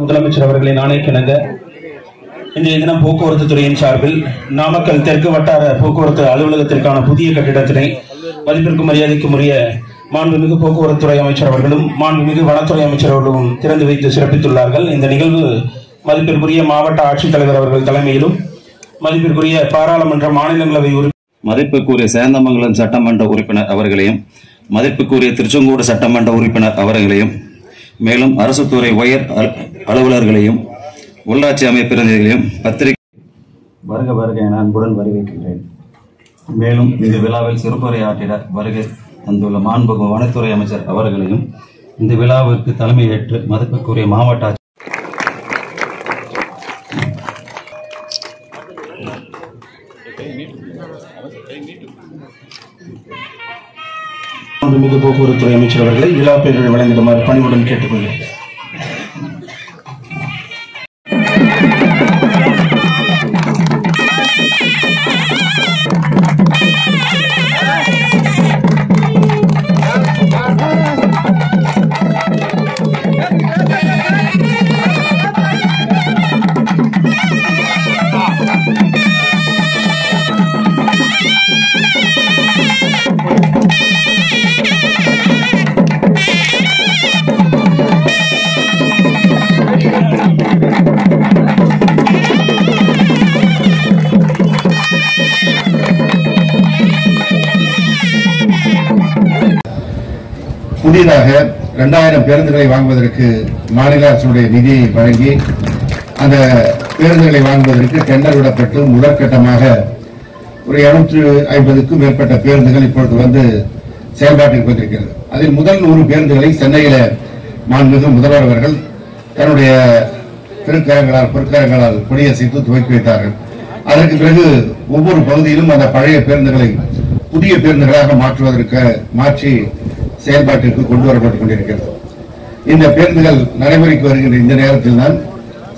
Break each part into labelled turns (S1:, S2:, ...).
S1: முதலமைச்சர் அவர்களை நானே கிணங்க. இன்றைய தினம் போக்குவரத்து துறையின் சார்பில் நாமக்கல் தெற்கு வட்டார போக்குவரத்து அலுவலகத்திற்கான புதிய கட்டிடத்தினை மதிப்பிற்கும் மரியாதைக்கும் உரிய மாண்புமிகு போக்குவரத்து துறை அமைச்சர் அவர்களும் மாண்புமிகு வனத்துறை அமைச்சர் அவர்களும் திறந்து வைத்து சிறப்பித்துள்ளார்கள். இந்த நிகழ்வு மதிப்பிற்குரிய மாவட்ட ஆட்சித்தலைவர் அவர்கள் தலைமையிலும் மதிப்பிற்குரிய பாராளுமன்ற மாநிலங்களவை உறுப்பினர்
S2: மதிப்புக்குரிய சேந்தமங்கலம் சட்டமன்ற உறுப்பினர் அவர்களையும் மதிப்புக்குரிய திருச்செங்கோடு சட்டமன்ற உறுப்பினர் அவர்களையும் மேலும் அரசு துறை உயர் அலுவலர்களையும் உள்ளாட்சி அமைப்பு பிரதிநிதிகளையும் பத்திரிகை வருக வருக என அன்புடன் வரவேற்கின்றேன். மேலும் இந்த விழாவில் சிறப்புரையாற்றிட வருகை தந்துள்ள மாண்புகு வனத்துறை அமைச்சர் அவர்களையும் இந்த விழாவிற்கு தலைமையேற்று மதிப்புக்குரிய மாவட்ட ஆட்சி-
S1: மாண்புமிகு போக்குவரத்து துறை அமைச்சர் அவர்களை விழா பேரவை வழங்கிடுமாறு பணிவுடன் கேட்டுக்கொள்கிறேன்.
S3: புதிதாக இரண்டாயிரம் பேருந்துகளை வாங்குவதற்கு மாநில அரசுடைய நிதியை வழங்கி அந்த பேருந்துகளை வாங்குவதற்கு டெண்டர் விடப்பட்டு முதற்கட்டமாக ஒரு இருநூற்று ஐம்பதுக்கும் மேற்பட்ட பேருந்துகள் இப்பொழுது வந்து செயல்பாட்டிற்கு வந்திருக்கிறது அதில் முதல் நூறு பேருந்துகளை சென்னையில மாண்புமிகு முதல்வர் அவர்கள் தன்னுடைய திருக்கரங்களால் பொற்கரங்களால் கொடியசைத்து துவக்கி வைத்தார்கள். அதற்கு பிறகு ஒவ்வொரு பகுதியிலும் அந்த பழைய பேருந்துகளை புதிய பேருந்துகளாக மாற்றுவதற்கு மாற்றி செயல்பாட்டிற்கு கொண்டு வரப்பட்டுக் கொண்டிருக்கிறது. இந்த பேருந்துகள் நடைமுறைக்கு வருகின்ற இந்த நேரத்தில் தான்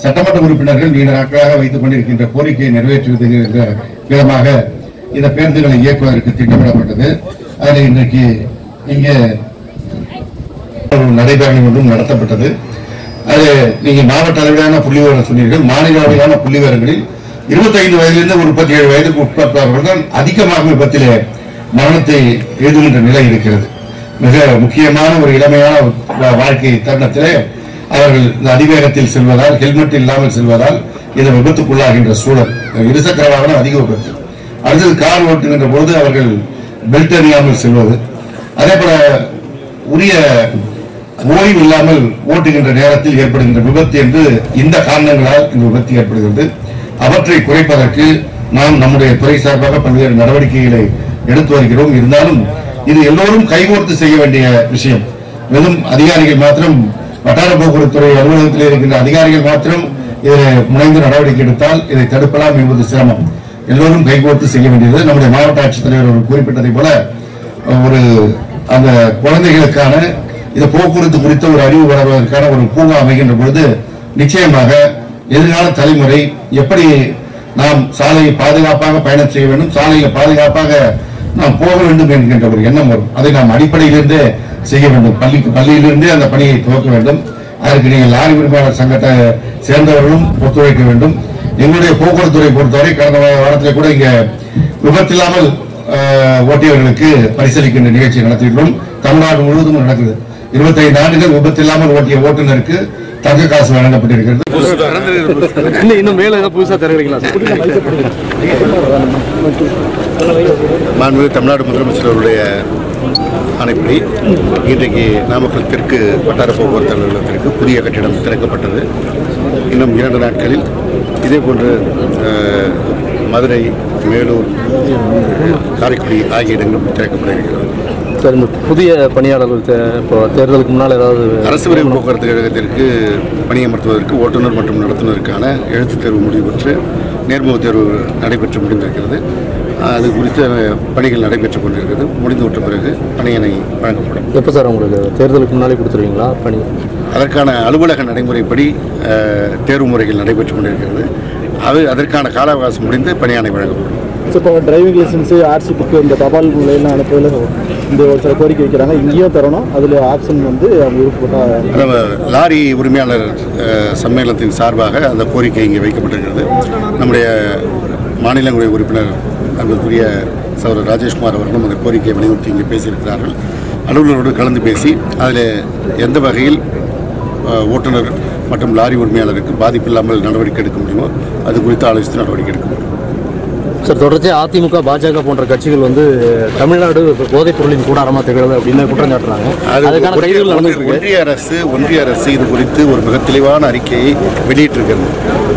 S3: சட்டமன்ற உறுப்பினர்கள் நீண்ட நாட்களாக வைத்துக் கொண்டிருக்கின்ற கோரிக்கையை நிறைவேற்றுவது என்ற விதமாக இந்த பேருந்துகளை இயக்குவதற்கு திட்டமிடப்பட்டது. அதில் இன்றைக்கு இங்கே நடைபயணம் ஒன்றும் நடத்தப்பட்டது. அது நீங்க மாவட்ட அளவிலான புள்ளி விவரம் சொன்னீர்கள். மாநில அளவிலான புள்ளி விவரங்களில் இருபத்தைந்து வயதிலிருந்து முப்பத்தி ஏழு வயதுக்கு உட்பட்டவர்கள் தான் அதிகமாக விபத்திலே மரணத்தை எழுதுகின்ற நிலை இருக்கிறது. மிக முக்கியமான ஒரு இளமையான வாழ்க்கை தருணத்திலே அவர்கள் இந்த அதிவேகத்தில் செல்வதால் ஹெல்மெட் இல்லாமல் செல்வதால் இந்த விபத்துக்குள்ளாகின்ற சூழல். இருசக்கர வாகனம் அதிக விபத்து. அடுத்தது கார் ஓட்டுகின்ற பொழுது அவர்கள் பெல்ட் அணியாமல் செல்வது. அதே போல உரிய ஓய்வு இல்லாமல் ஓட்டுகின்ற நேரத்தில் ஏற்படுகின்ற விபத்து என்று இந்த காரணங்களால் இந்த விபத்து ஏற்படுகிறது. அவற்றை குறைப்பதற்கு நாம் நம்முடைய துறை சார்பாக பல்வேறு நடவடிக்கைகளை எடுத்து வருகிறோம். இருந்தாலும் இது எல்லோரும் கைகோர்த்து செய்ய வேண்டிய விஷயம். வெறும் அதிகாரிகள் மாத்திரம் வட்டார போக்குவரத்துறை அலுவலகத்தில் இருக்கின்ற அதிகாரிகள் மாத்திரம் இதில் முனைந்து நடவடிக்கை எடுத்தால் இதை தடுக்கலாம் என்பது சிரமம். எல்லோரும் கைகோர்த்து செய்ய வேண்டியது நம்முடைய மாவட்ட ஆட்சித்தலைவர் அவர்கள் குறிப்பிட்டதை போல ஒரு அந்த குழந்தைகளுக்கான இந்த போக்குவரத்து குறித்த ஒரு அறிவு வளர்வதற்கான ஒரு பூங்கா அமைகின்ற பொழுது நிச்சயமாக எதிர்கால தலைமுறை எப்படி நாம் சாலையை பாதுகாப்பாக பயணம் செய்ய வேண்டும் சாலையை பாதுகாப்பாக நாம் போக வேண்டும் என்கின்ற ஒரு எண்ணம் வரும். அதை நாம் அடிப்படையிலிருந்தே செய்ய வேண்டும். பள்ளிக்கு பள்ளியிலிருந்தே அந்த பணியை துவக்க வேண்டும். அதற்கு நீங்கள் லாரி உரிமையாளர் சங்கத்தை சேர்ந்தவர்களும் ஒத்துழைக்க வேண்டும். எங்களுடைய போக்குவரத்துறை பொறுத்தவரை கடந்த வாரத்தில் கூட இங்க விபத்தில்லாமல் ஓட்டியவர்களுக்கு பரிசளிக்கின்ற நிகழ்ச்சி நடத்தியுள்ளோம். தமிழ்நாடு முழுவதும் நடக்குது. இருபத்தைந்து ஆண்டுகள் விபத்தில்லாமல் ஓட்டிய ஓட்டுநருக்கு தங்க காசு வழங்கப்பட்டிருக்கிறது.
S4: இன்னும் மேல புதுசா திறக்கிறீங்களா
S5: மாண்புமிகு தமிழ்நாடு முதலமைச்சர் அவருடைய ஆணைப்படி இன்றைக்கு நாமக்கல் தெற்கு வட்டார போக்குவரத்து அலுவலகத்திற்கு புதிய கட்டிடம் திறக்கப்பட்டது. இன்னும் இரண்டு நாட்களில் இதே போன்று மதுரை மேலூர் காரைக்குடி ஆகிய இடங்களும் திறக்கப்பட இருக்கிறது
S4: சார் இந்த புதிய பணியாளர்கள் இப்போ தேர்தலுக்கு முன்னால் ஏதாவது
S5: அரசு விரைவு போக்குவரத்து கழகத்திற்கு பணியமர்த்துவதற்கு ஓட்டுநர் மற்றும் நடத்துனருக்கான எழுத்துத் தேர்வு முடிவு பெற்று நேர்முகத் தேர்வு நடைபெற்று முடிந்திருக்கிறது.
S3: அது குறித்து பணிகள் நடைபெற்றுக் கொண்டிருக்கிறது. முடிந்துவிட்ட பிறகு பணியினை வழங்கப்படும்.
S4: எப்போ சார் உங்களுக்கு தேர்தலுக்கு முன்னாலே கொடுத்துருவீங்களா? பணி
S3: அதற்கான அலுவலக நடைமுறைப்படி தேர்வு முறைகள் நடைபெற்றுக் கொண்டிருக்கிறது. அது அதற்கான கால அவகாசம் முடிந்து பணியாணை வழங்கப்படும்.
S6: இப்போ டிரைவிங் லைசன்ஸு ஆர்சி புக்கு இந்த தபால் முறையெல்லாம் அனுப்புறதுல இந்த ஒரு சில கோரிக்கை வைக்கிறாங்க. இங்கேயும் தரணும் அதில் ஆப்ஷன் வந்து அவங்க விருப்பப்பட்ட
S3: லாரி உரிமையாளர் சம்மேளனத்தின் சார்பாக அந்த கோரிக்கை இங்கே வைக்கப்பட்டிருக்கிறது. நம்முடைய மாநிலங்களுடைய உறுப்பினர் அன்புக்குரிய சகோதரர் ராஜேஷ்குமார் அவர்களும் அந்த கோரிக்கையை வலியுறுத்தி இங்கே பேசியிருக்கிறார்கள். அலுவலரோடு கலந்து பேசி அதில் எந்த வகையில் ஓட்டுநர் மற்றும் லாரி உரிமையாளருக்கு பாதிப்பில்லாமல் நடவடிக்கை எடுக்க முடியுமோ அது குறித்து ஆலோசித்து நடவடிக்கை எடுக்க முடியும்.
S4: சார் தொடர்ச்சியாக அதிமுக பாஜக போன்ற கட்சிகள் வந்து தமிழ்நாடு போதைப் பொருளின் கூடாரமாக திகழுது அப்படின்னு குற்றம் சாட்டுறாங்க. அதுக்கான கைதுகள்
S3: ஒன்றிய அரசு ஒன்றிய அரசு இது குறித்து ஒரு மிக தெளிவான அறிக்கையை வெளியிட்டிருக்கிறது.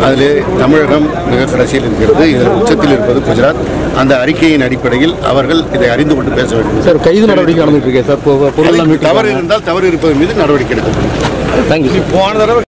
S3: அதில் தமிழகம் மிக கடைசியில் இருக்கிறது. இதில் உச்சத்தில் இருப்பது குஜராத். அந்த அறிக்கையின் அடிப்படையில் அவர்கள் இதை அறிந்து கொண்டு பேச வேண்டும்.
S4: சார் கைது நடவடிக்கை நடந்துட்டு இருக்கு சார்
S3: தவறு இருந்தால் தவறு இருப்பது மீது நடவடிக்கை எடுக்கப்படும். போன தடவை